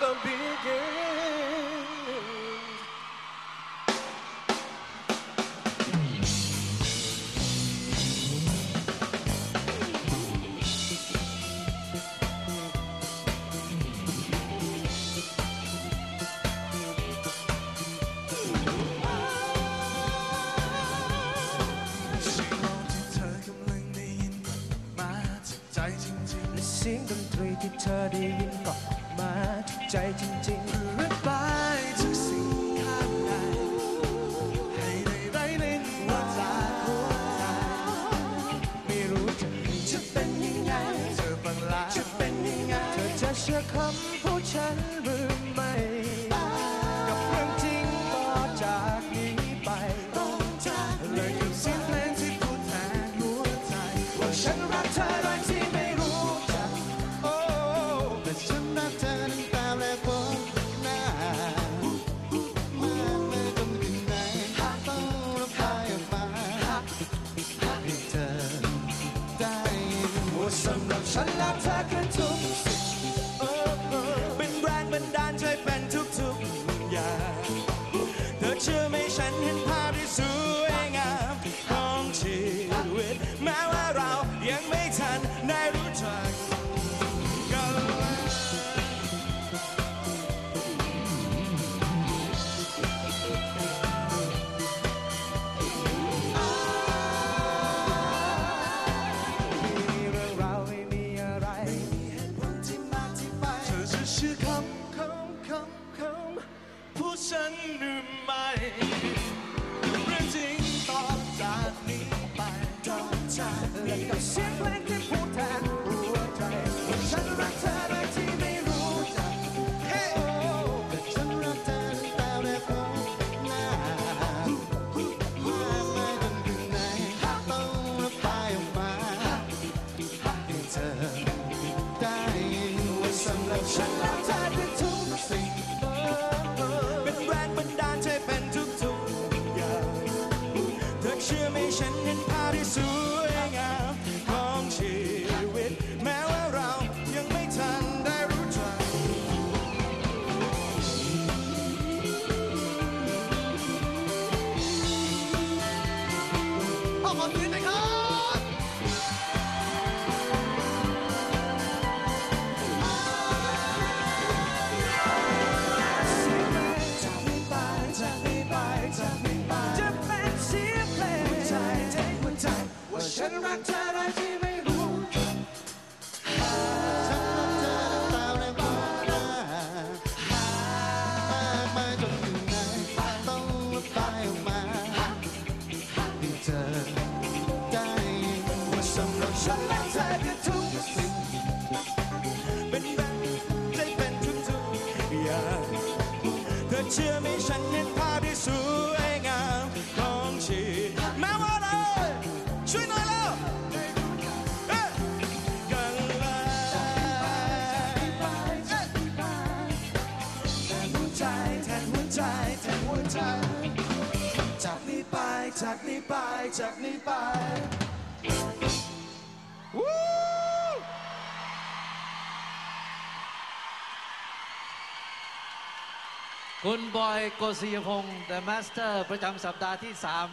the beginning. Hãy และเสียงดนตรีที่เธอได้ยินก็มาถูกใจจริงๆ subscribe cho kênh Ghiền Mì Gõ Để không bỏ lỡ ไม่รู้จะจะเป็นยังไง เธอบังลาจะเป็นยังไง เธอจะเชื่อคำพูดฉันหรือไม่ กับเรื่องจริงต่อจากนี้ไปเลยกับเสียงเพลงที่พูดแทนหัวใจว่าฉัน สำหรับฉันแล้วเธอคือทุก ชื่อคำคำคำคำผู้ฉันหรือไม่ ฉันรักเธอคือทุกสิ่ง เป็นแรงบันดาลใจเป็นทุกๆอย่าง เธอเชื่อไหมฉันเห็นภาพที่สวยงามของชีวิต แม้ว่าเรายังไม่ทันได้รู้จัก ขอขอบคุณนะครับ ใจใจหัวใจว่าฉันรักเธอโดยที่ไม่รู้จักฉันรักเธอตามแรงพบหน้าไม่จนถึงไหนต้องตายออกมาให้เธอได้ยินว่าสำหรับฉันนรักเธอคือทุกสิ่งเป็นแบบใจเป็นทุกๆอย่างเธอเชื่อไหมฉันเห็นภาพที่สวย จากนี้ไปจากนี้ไปคุณบอยโกศิยพงศ์ The Master ประจำสัปดาห์ที่ 3